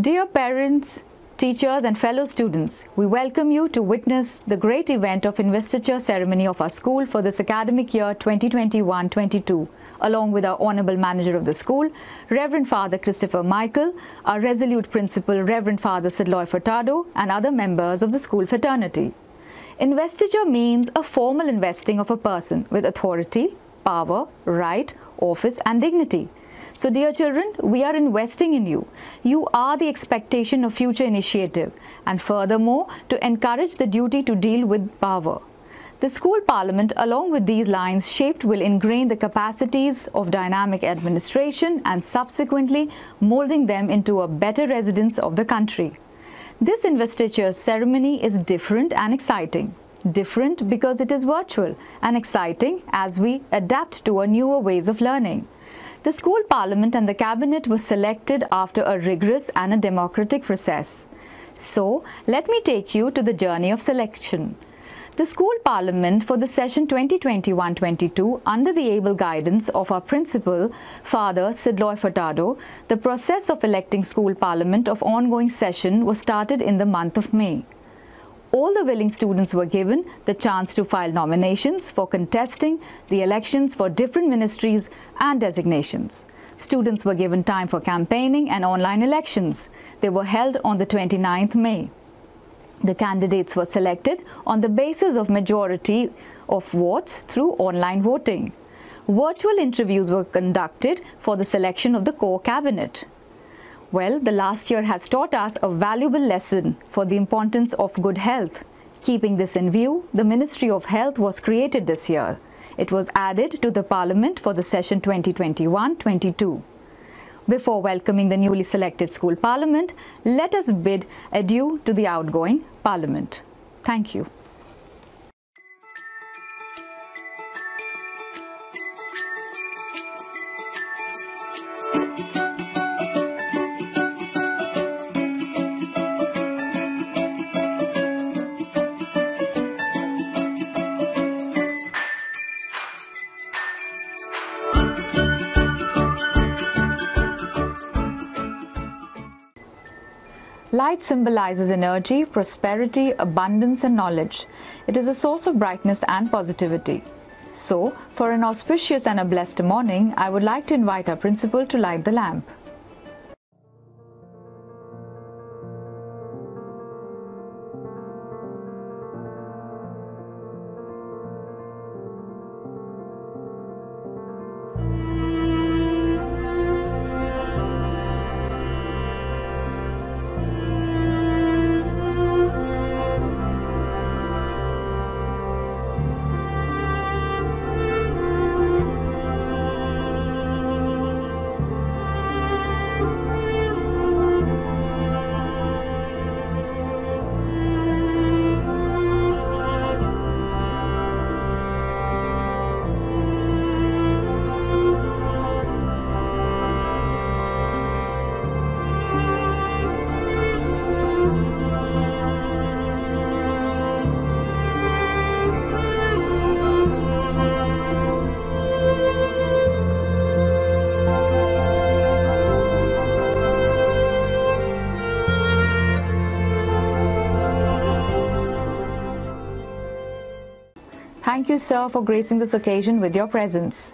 Dear parents, teachers and fellow students, we welcome you to witness the great event of investiture ceremony of our school for this academic year 2021-22 along with our honorable manager of the school, Reverend Father Christopher Michael, our resolute principal Reverend Father Sidloy Furtado and other members of the school fraternity. Investiture means a formal investing of a person with authority, power, right, office and dignity so dear children, we are investing in you. You are the expectation of future initiative and furthermore to encourage the duty to deal with power. The school parliament along with these lines shaped will ingrain the capacities of dynamic administration and subsequently molding them into a better residents of the country. This investiture ceremony is different and exciting. Different because it is virtual and exciting as we adapt to a newer ways of learning. The school parliament and the cabinet were selected after a rigorous and a democratic process. So, let me take you to the journey of selection. The school parliament for the session 2021-22 under the able guidance of our principal, Father Sidloy Furtado, the process of electing school parliament of ongoing session was started in the month of May all the willing students were given the chance to file nominations for contesting the elections for different ministries and designations. Students were given time for campaigning and online elections. They were held on the 29th May. The candidates were selected on the basis of majority of votes through online voting. Virtual interviews were conducted for the selection of the core cabinet. Well, the last year has taught us a valuable lesson for the importance of good health. Keeping this in view, the Ministry of Health was created this year. It was added to the Parliament for the session 2021-22. Before welcoming the newly selected school parliament, let us bid adieu to the outgoing parliament. Thank you. Light symbolizes energy, prosperity, abundance and knowledge. It is a source of brightness and positivity. So, for an auspicious and a blessed morning, I would like to invite our principal to light the lamp. Thank you, sir, for gracing this occasion with your presence.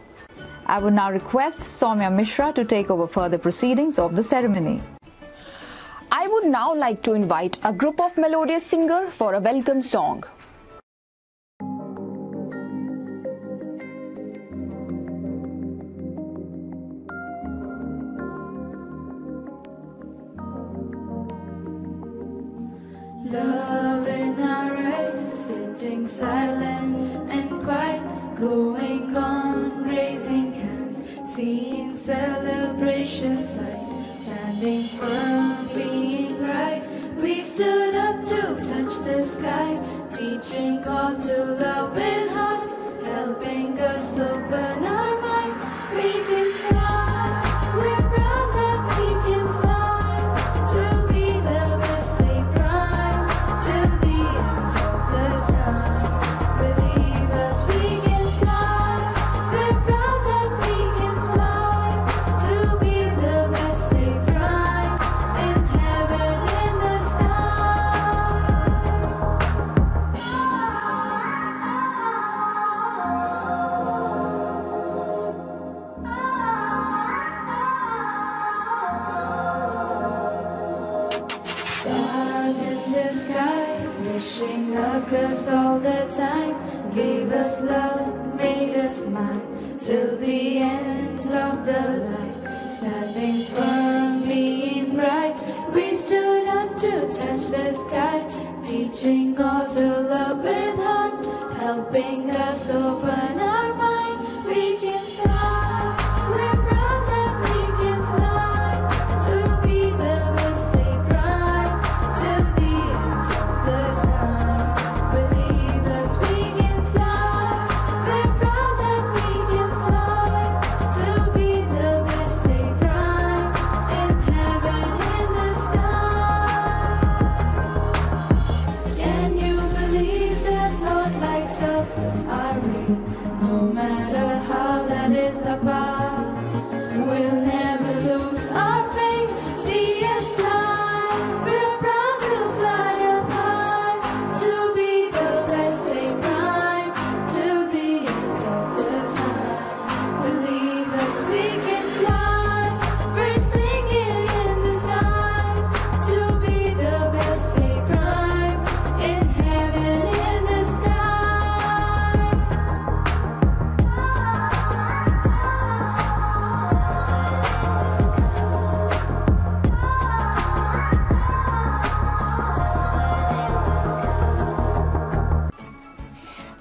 I would now request Soumya Mishra to take over further proceedings of the ceremony. I would now like to invite a group of melodious singers for a welcome song. Silent and quiet, going on, raising hands, seeing celebration signs, standing firm, being right. We stood up to touch the sky, teaching all to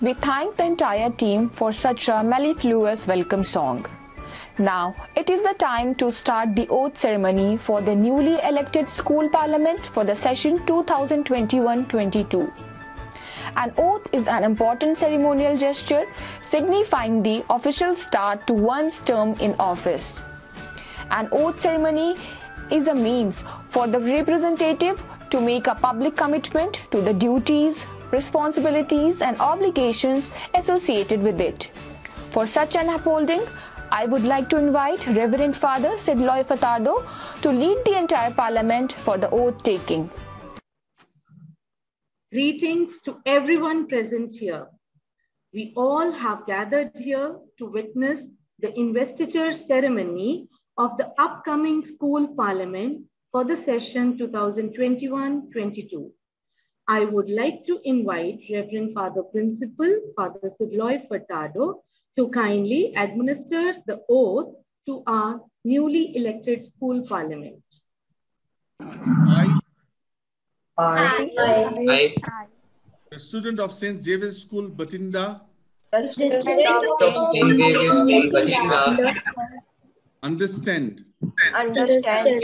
We thank the entire team for such a mellifluous welcome song. Now, it is the time to start the oath ceremony for the newly elected school parliament for the session 2021-22. An oath is an important ceremonial gesture signifying the official start to one's term in office. An oath ceremony is a means for the representative to make a public commitment to the duties, responsibilities, and obligations associated with it. For such an upholding, I would like to invite Reverend Father Sidloy Furtado to lead the entire Parliament for the oath taking. Greetings to everyone present here. We all have gathered here to witness the investiture ceremony of the upcoming school parliament for the session 2021-22. I would like to invite Reverend Father Principal, Father Sidloy Furtado, to kindly administer the oath to our newly elected school parliament. I, I, a student of St. Xavier's School, Bathinda, of St. Xavier's School, Bathinda, understand understand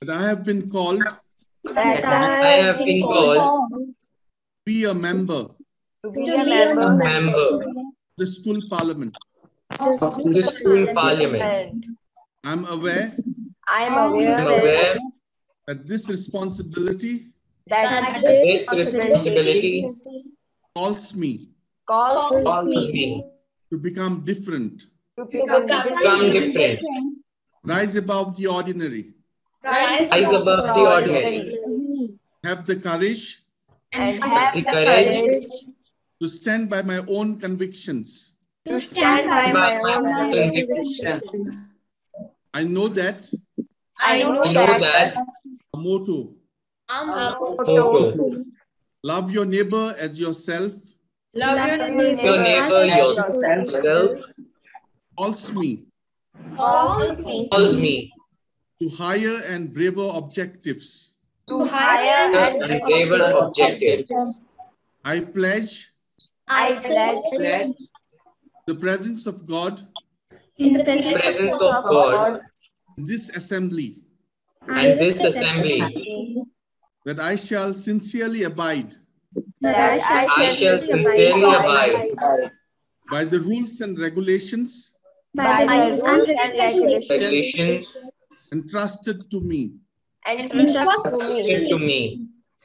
that I have been called that I have been called to be a member. To be a member. member. The school parliament. of the school parliament. I'm aware I am I am aware aware that this responsibility that this responsibility calls me. calls calls me. me. To become different, to become become different, rise above the ordinary, rise rise above the ordinary, have the courage and have the the courage courage to stand by my own convictions. to stand by my by own my convictions. convictions. I know that I know I know that that a motto, our motto, motto, love your neighbor as yourself, love your your neighbor neighbor as yourself. yourself, calls me. Calls me. Calls me to higher and braver objectives. to higher and and braver objectives. I pledge I pledge the presence of God in the presence presence of God. This assembly. And this assembly. That I shall sincerely abide. That I I shall sincerely abide. by the rules and regulations. By the rules and regulations. regulations entrusted to me. And entrust to me to me.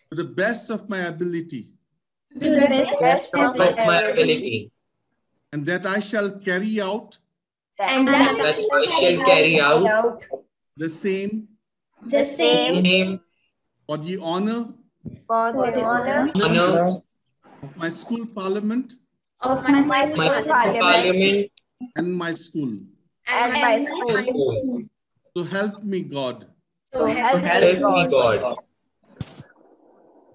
to the best of my ability, to the best of of my my ability, ability, and that I shall carry out and that that I shall carry out the same the same name, for the honor for the honor honor, of my school parliament of my my school school parliament parliament, and my school. and my school. School. So help me God. to help Help me God. God.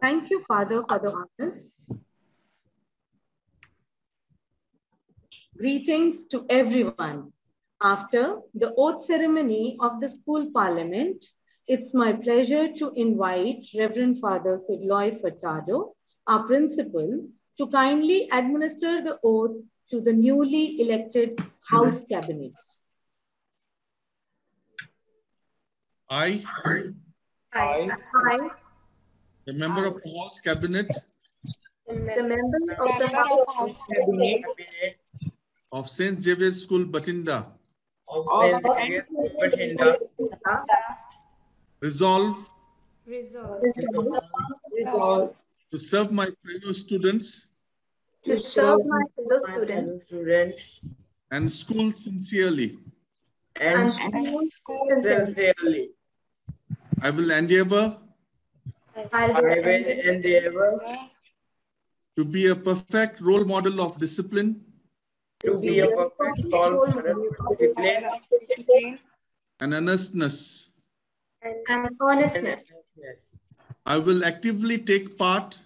Thank you, Father, for the honors. Greetings to everyone. After the oath ceremony of the school parliament, it's my pleasure to invite Reverend Father Sidloy Furtado, our principal, to kindly administer the oath to the newly elected House Cabinet. I, I, a member of the House Cabinet. The member of the House Cabinet. Of St. Xavier's School, Bathinda, of St. Xavier Bathinda, resolve. Resolve. To serve my fellow students. To serve my fellow students. Students. And school sincerely. and and school sincerely. Sincerely. I will endeavor I will endeavor to be a perfect role model of discipline to be a perfect role model of discipline and earnestness. and and honestness. honestness. I will actively take part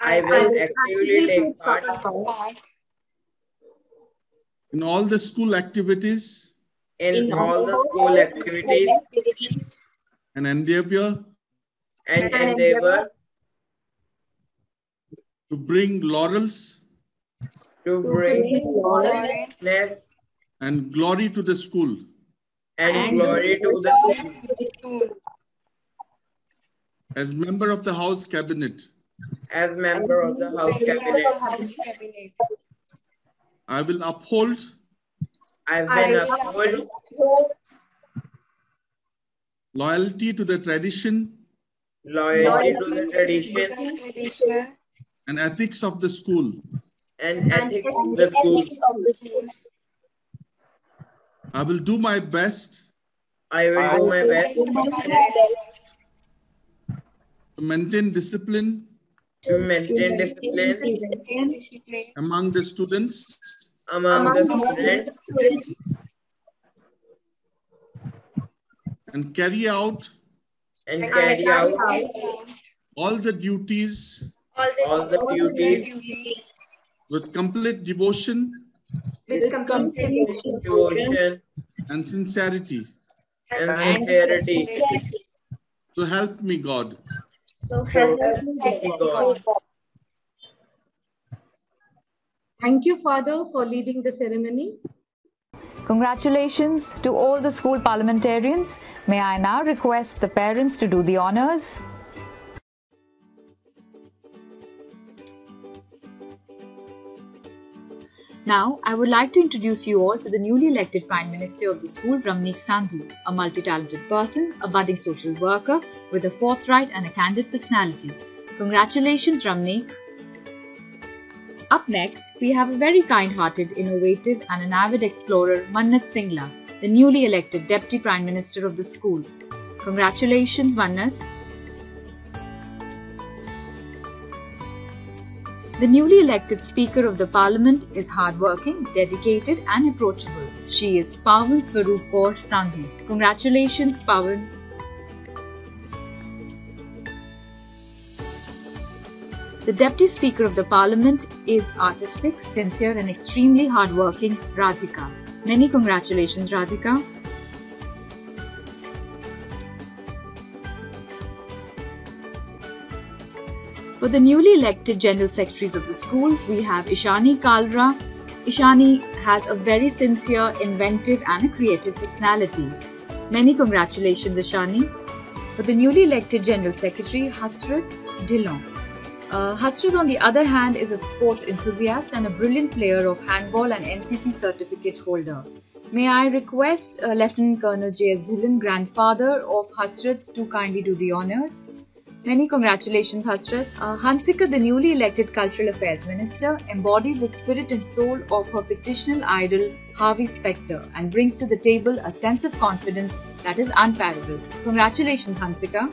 I will actively take part in all the school activities in all the school activities and endeavor and endeavor to bring laurels. To bring honestness and glory to the school. and glory to the school. As member of the House Cabinet, As member of the House Cabinet, I will uphold I will uphold loyalty to the tradition. Loyalty to the tradition. and ethics of the school. and ethics of the school. I will do my best. I will do my best. to maintain discipline to maintain discipline. among the students. Among the students and carry out and carry out all the duties all the duties with complete devotion with complete devotion and sincerity. and sincerity. So help me, God. So help me God. Thank you, Father, for leading the ceremony. Congratulations to all the school parliamentarians. May I now request the parents to do the honors. Now, I would like to introduce you all to the newly elected Prime Minister of the school, Ramneek Sandhu, a multi talented person, a budding social worker with a forthright and a candid personality. Congratulations, Ramneek. Up next, we have a very kind hearted, innovative, and an avid explorer, Mannat Singla, the newly elected Deputy Prime Minister of the school. Congratulations, Mannat. The newly elected Speaker of the Parliament is hardworking, dedicated, and approachable. She is Pawan Swaroop Kaur. Congratulations, Pawan. The Deputy Speaker of the Parliament is artistic, sincere, and extremely hardworking Radhika. Many congratulations, Radhika. For the newly elected General Secretaries of the school, we have Ishani Kalra. Ishani has a very sincere, inventive, and a creative personality. Many congratulations, Ishani. For the newly elected General Secretary, Hasrat Dhillon. Uh, Hasrat, on the other hand, is a sports enthusiast and a brilliant player of handball and NCC certificate holder. May I request uh, Lieutenant Colonel J.S. Dhillon, grandfather of Hasrat, to kindly do the honors? Many congratulations, Hasrat. Uh, Hansika, the newly elected Cultural Affairs Minister, embodies the spirit and soul of her fictional idol, Harvey Specter, and brings to the table a sense of confidence that is unparalleled. Congratulations, Hansika.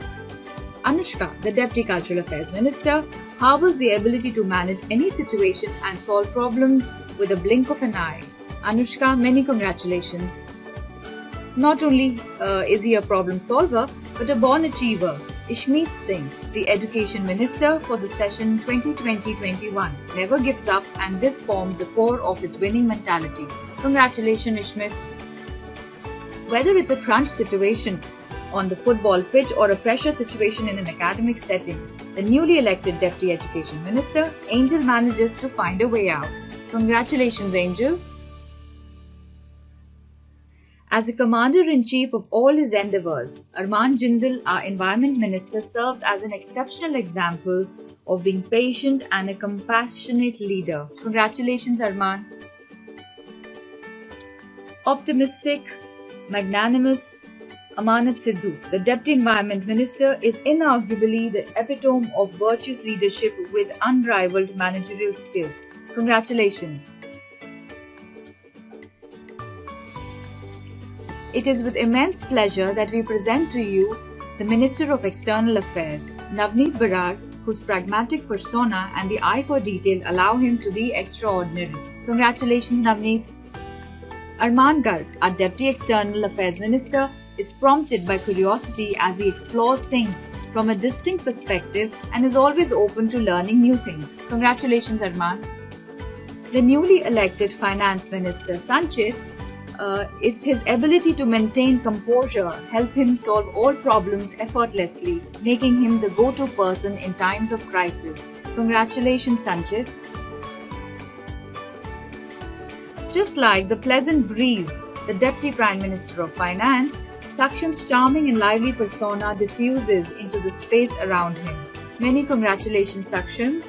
Anushka, the Deputy Cultural Affairs Minister, harbors the ability to manage any situation and solve problems with a blink of an eye. Anushka, many congratulations. Not only uh, is he a problem solver, but a born achiever. Ishmeet Singh, the Education Minister for the session 2020-21, never gives up and this forms the core of his winning mentality. Congratulations Ishmeet. Whether it's a crunch situation on the football pitch or a pressure situation in an academic setting, the newly elected Deputy Education Minister, Angel manages to find a way out. Congratulations, Angel. As a commander-in-chief of all his endeavours, Arman Jindal, our Environment Minister, serves as an exceptional example of being patient and a compassionate leader. Congratulations, Arman. Optimistic, magnanimous, Amanat Sidhu, the Deputy Environment Minister, is inarguably the epitome of virtuous leadership with unrivaled managerial skills. Congratulations. It is with immense pleasure that we present to you the Minister of External Affairs, Navneet Brar, whose pragmatic persona and the eye for detail allow him to be extraordinary. Congratulations, Navneet. Arman Garg, our Deputy External Affairs Minister, is prompted by curiosity as he explores things from a distinct perspective and is always open to learning new things. Congratulations, Arman. The newly elected Finance Minister, Sanchit, uh, it's his ability to maintain composure help him solve all problems effortlessly, making him the go-to person in times of crisis. Congratulations, Sanchit. Just like the pleasant breeze, the Deputy Prime Minister of Finance, Saksham's charming and lively persona diffuses into the space around him. Many congratulations, Saksham.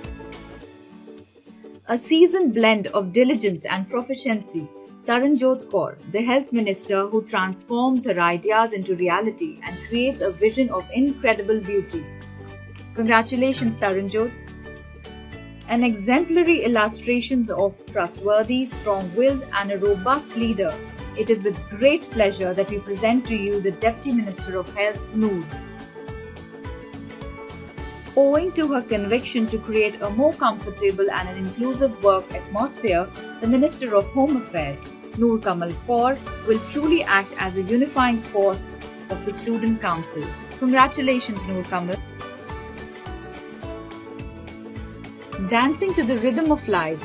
A seasoned blend of diligence and proficiency Taranjot Kaur, the health minister who transforms her ideas into reality and creates a vision of incredible beauty. Congratulations, Taranjot. An exemplary illustration of trustworthy, strong-willed and a robust leader. It is with great pleasure that we present to you the Deputy Minister of Health, Noor. Owing to her conviction to create a more comfortable and an inclusive work atmosphere, the Minister of Home Affairs, Noor Kamal Kaur, will truly act as a unifying force of the Student Council. Congratulations, Noor Kamal. Dancing to the rhythm of life,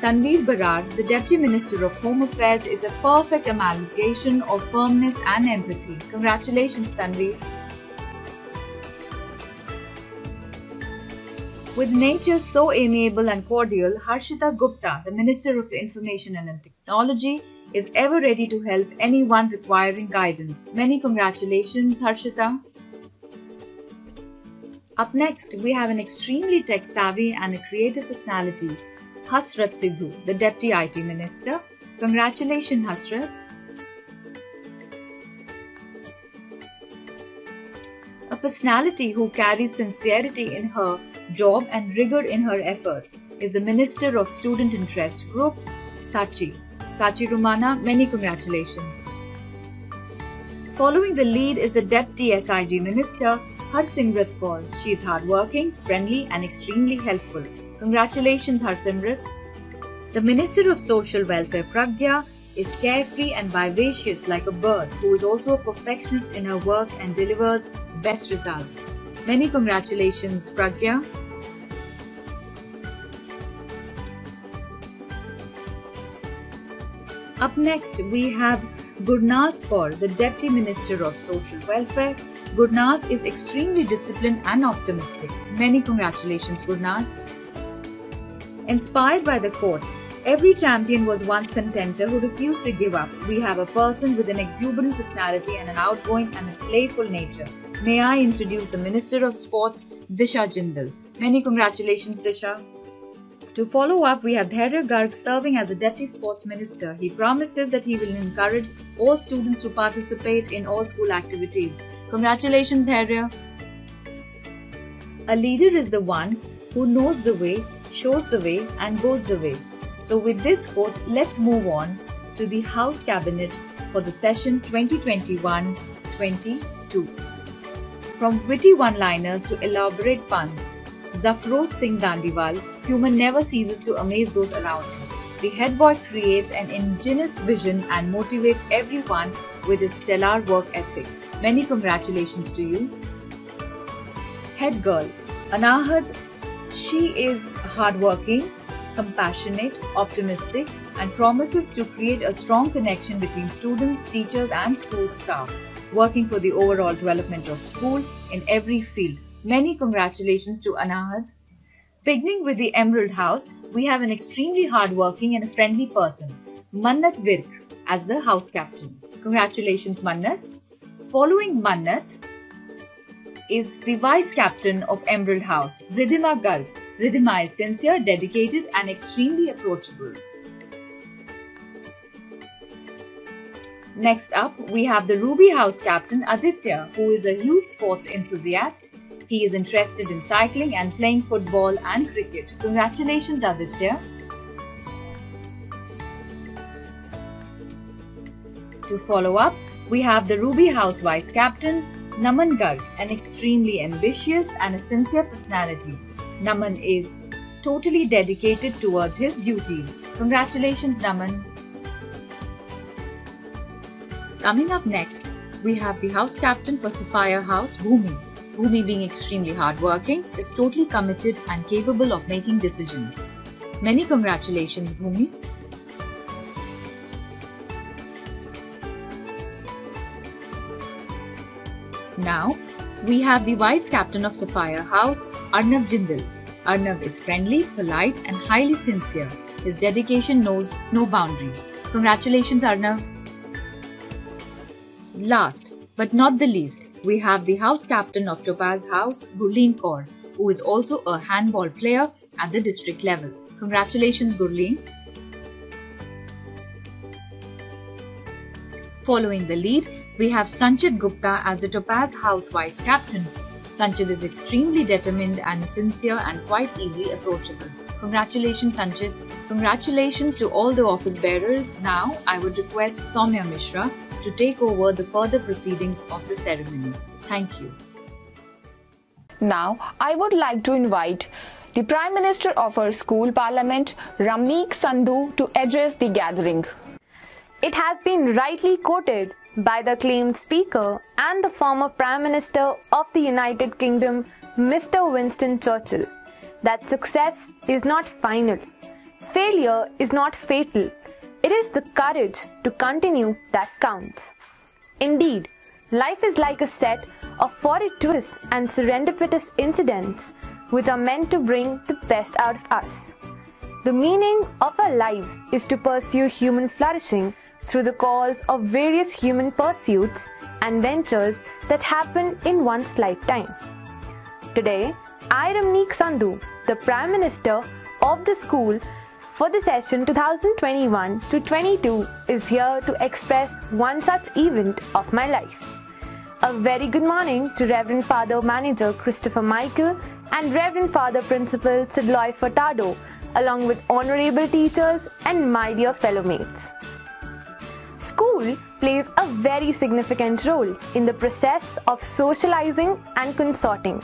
Tanveer Brar, the Deputy Minister of Home Affairs, is a perfect amalgamation of firmness and empathy. Congratulations, Tanveer. With nature so amiable and cordial, Harshita Gupta, the Minister of Information and Technology, is ever ready to help anyone requiring guidance. Many congratulations, Harshita. Up next, we have an extremely tech savvy and a creative personality, Hasrat Sidhu, the Deputy IT Minister. Congratulations, Hasrat. A personality who carries sincerity in her job and rigor in her efforts is the Minister of Student Interest Group, Sachi. Sachi Romana, many congratulations. Following the lead is the Deputy SIG Minister, Harsimrat Kaur. She is hardworking, friendly and extremely helpful. Congratulations Harsimrat. The Minister of Social Welfare Pragya is carefree and vivacious like a bird who is also a perfectionist in her work and delivers best results. Many congratulations Pragya. Up next, we have Gurnaz Kaur, the Deputy Minister of Social Welfare. Gurnaz is extremely disciplined and optimistic. Many congratulations, Gurnaz. Inspired by the quote, Every champion was once contender who refused to give up. We have a person with an exuberant personality and an outgoing and a playful nature. May I introduce the Minister of Sports, Disha Jindal. Many congratulations, Disha. To follow up, we have Dhairya Garg serving as the Deputy Sports Minister. He promises that he will encourage all students to participate in all school activities. Congratulations, Dhairya. A leader is the one who knows the way, shows the way, and goes the way. So, with this quote, let's move on to the House Cabinet for the session 2021 22. From witty one liners to elaborate puns, Zafroz Singh Dandiwal, humor never ceases to amaze those around him. The head boy creates an ingenious vision and motivates everyone with his stellar work ethic. Many congratulations to you. head girl, Anahad, she is hardworking, compassionate, optimistic, and promises to create a strong connection between students, teachers, and school staff, working for the overall development of school in every field. Many congratulations to Anahad. Beginning with the Emerald House, we have an extremely hardworking and friendly person, Mannat Virk, as the house captain. Congratulations, Mannat. Following Mannat is the vice captain of Emerald House, Ridhima Garg. Ridhima is sincere, dedicated, and extremely approachable. Next up, we have the Ruby House captain Aditya, who is a huge sports enthusiast. He is interested in cycling and playing football and cricket. Congratulations, Aditya. To follow up, we have the Ruby House Vice Captain, Naman Garg, an extremely ambitious and a sincere personality. Naman is totally dedicated towards his duties. Congratulations, Naman. Coming up next, we have the house captain for Sapphire House, Bhumi. Bhumi, being extremely hardworking, is totally committed and capable of making decisions. Many congratulations, Bhumi. Now, we have the vice captain of Sapphire House, Arnav Jindal. Arnav is friendly, polite, and highly sincere. His dedication knows no boundaries. Congratulations, Arnav. Last but not the least, we have the house captain of Topaz House, Gurleen Kaur, who is also a handball player at the district level. Congratulations, Gurleen. Following the lead, we have Sanchit Gupta as the Topaz House Vice Captain. Sanchit is extremely determined and sincere and quite easy approachable. Congratulations, Sanchit. Congratulations to all the office bearers. Now, I would request Soumya Mishra to take over the further proceedings of the ceremony. Thank you. Now, I would like to invite the Prime Minister of our school parliament, Ramneek Sandhu, to address the gathering. It has been rightly quoted by the acclaimed speaker and the former Prime Minister of the United Kingdom, Mr. Winston Churchill, that success is not final, failure is not fatal, it is the courage to continue that counts. Indeed, life is like a set of 40 twists and serendipitous incidents which are meant to bring the best out of us. The meaning of our lives is to pursue human flourishing through the cause of various human pursuits and ventures that happen in one's lifetime. Today, I, Ramneek Sandhu, the Prime Minister of the school for the session 2021 to 22 is here to express one such event of my life. A very good morning to Reverend Father Manager Christopher Michael and Reverend Father Principal Sidloy Furtado, along with honorable teachers and my dear fellow mates. School plays a very significant role in the process of socializing and consorting.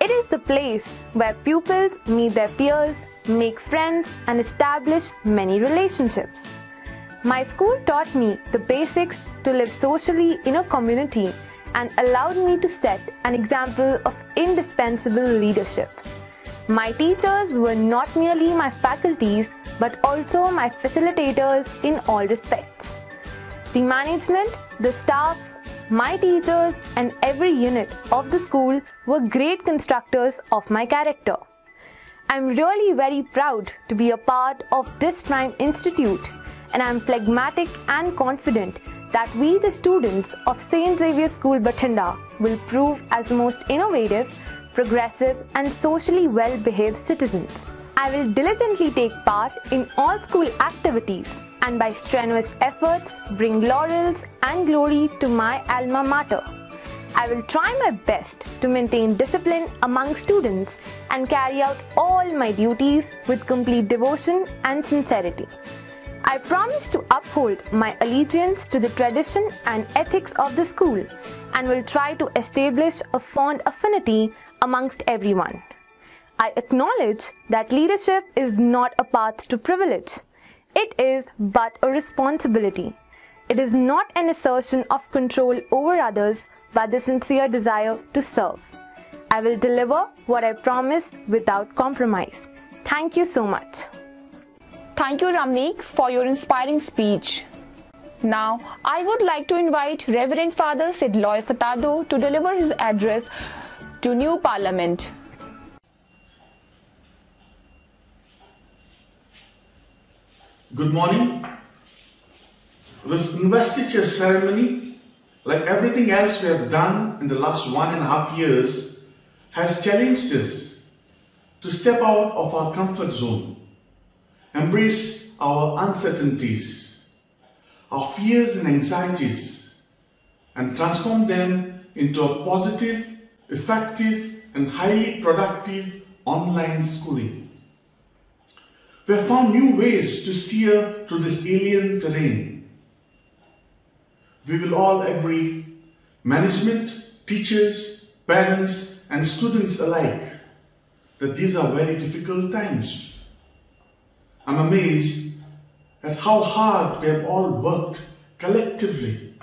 It is the place where pupils meet their peers, make friends, and establish many relationships. My school taught me the basics to live socially in a community and allowed me to set an example of indispensable leadership. My teachers were not merely my faculties but also my facilitators in all respects. The management, the staff, my teachers, and every unit of the school were great constructors of my character. I'm really very proud to be a part of this Prime Institute, and I'm phlegmatic and confident that we, the students of St. Xavier School Bathinda, will prove as the most innovative, progressive, and socially well behaved citizens. I will diligently take part in all school activities and by strenuous efforts bring laurels and glory to my alma mater. I will try my best to maintain discipline among students and carry out all my duties with complete devotion and sincerity. I promise to uphold my allegiance to the tradition and ethics of the school and will try to establish a fond affinity amongst everyone. I acknowledge that leadership is not a path to privilege. It is but a responsibility. It is not an assertion of control over others, but the sincere desire to serve. I will deliver what I promise without compromise. Thank you so much. Thank you, Ramneek, for your inspiring speech. Now, I would like to invite Reverend Father Sidloy Furtado to deliver his address to new Parliament. Good morning. This investiture ceremony, like everything else we have done in the last one and a half years, has challenged us to step out of our comfort zone, embrace our uncertainties, our fears and anxieties, and transform them into a positive, effective, and highly productive online schooling. We have found new ways to steer through this alien terrain. We will all agree, management, teachers, parents, and students alike, that these are very difficult times. I'm amazed at how hard we have all worked collectively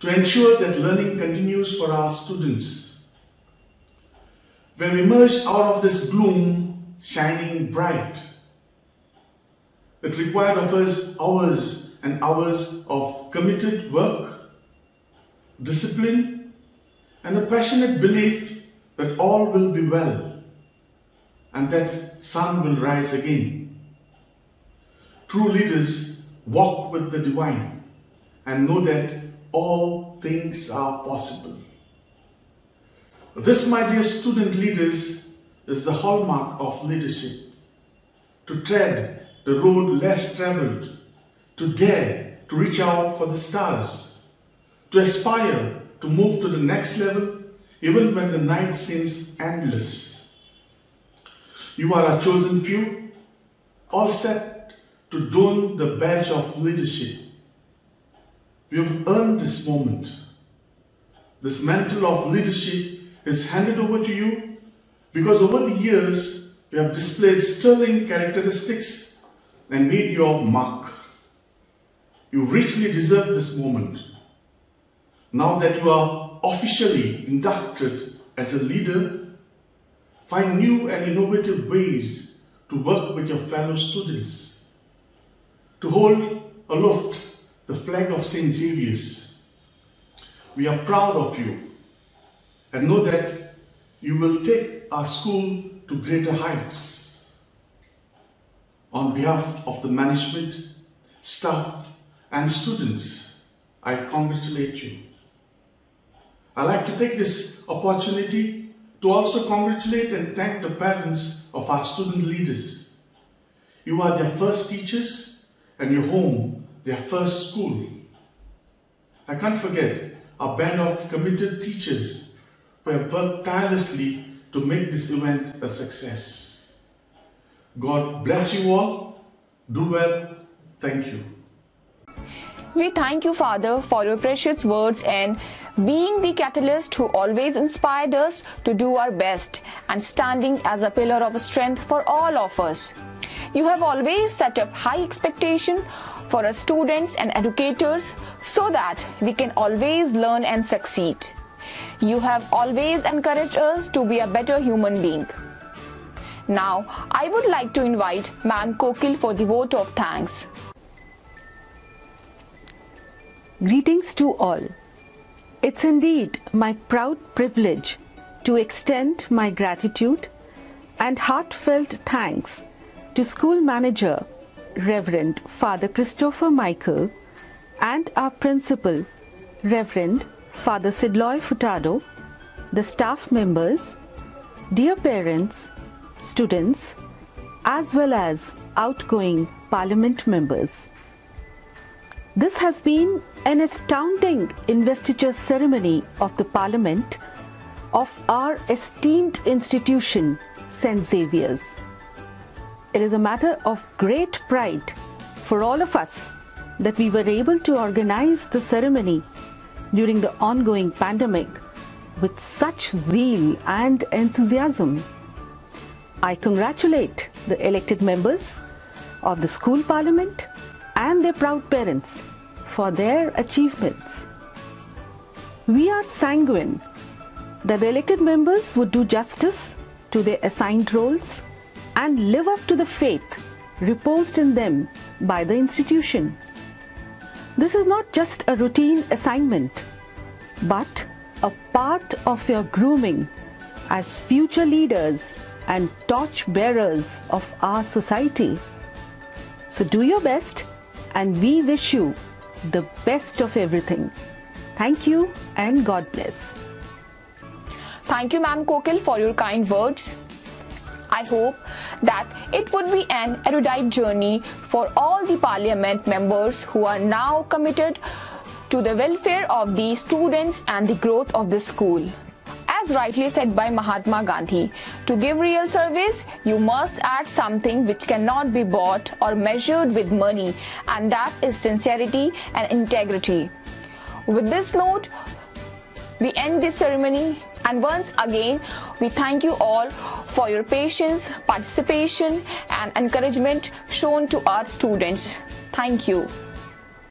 to ensure that learning continues for our students. We have emerged out of this gloom shining bright. It required of us hours and hours of committed work, discipline, and a passionate belief that all will be well and that sun will rise again. True leaders walk with the divine and know that all things are possible. This, my dear student leaders, is the hallmark of leadership. To tread the road less traveled, to dare to reach out for the stars, to aspire to move to the next level even when the night seems endless. You are a chosen few, all set to don the badge of leadership. You have earned this moment. This mantle of leadership is handed over to you because over the years you have displayed sterling characteristics and made your mark. You richly deserve this moment. Now that you are officially inducted as a leader, find new and innovative ways to work with your fellow students, to hold aloft the flag of St. Xavier's. We are proud of you and know that you will take our school to greater heights on behalf of the management, staff and students, I congratulate you. I'd like to take this opportunity to also congratulate and thank the parents of our student leaders. You are their first teachers and your home their first school. I can't forget our band of committed teachers who have worked tirelessly to make this event a success. God bless you all. Do well. Thank you. We thank you, Father, for your precious words and being the catalyst who always inspired us to do our best and standing as a pillar of strength for all of us. You have always set up high expectation for our students and educators so that we can always learn and succeed. You have always encouraged us to be a better human being. Now, I would like to invite Ma'am Kokil for the vote of thanks. Greetings to all. It's indeed my proud privilege to extend my gratitude and heartfelt thanks to school manager Reverend Father Christopher Michael and our principal Reverend Father Sidloy Furtado, the staff members, dear parents, students, as well as outgoing Parliament members. This has been an astounding investiture ceremony of the Parliament of our esteemed institution, St. Xavier's. It is a matter of great pride for all of us that we were able to organize the ceremony during the ongoing pandemic with such zeal and enthusiasm. I congratulate the elected members of the school parliament and their proud parents for their achievements. We are sanguine that the elected members would do justice to their assigned roles and live up to the faith reposed in them by the institution. This is not just a routine assignment, but a part of your grooming as future leaders and torch bearers of our society. So do your best, and we wish you the best of everything. Thank you and God bless. Thank you, Ma'am Kokil, for your kind words. I hope that it would be an erudite journey for all the parliament members who are now committed to the welfare of the students and the growth of the school. As rightly said by Mahatma Gandhi, to give real service, you must add something which cannot be bought or measured with money, and that is sincerity and integrity. With this note, we end this ceremony and once again we thank you all for your patience participation and encouragement shown to our students. Thank you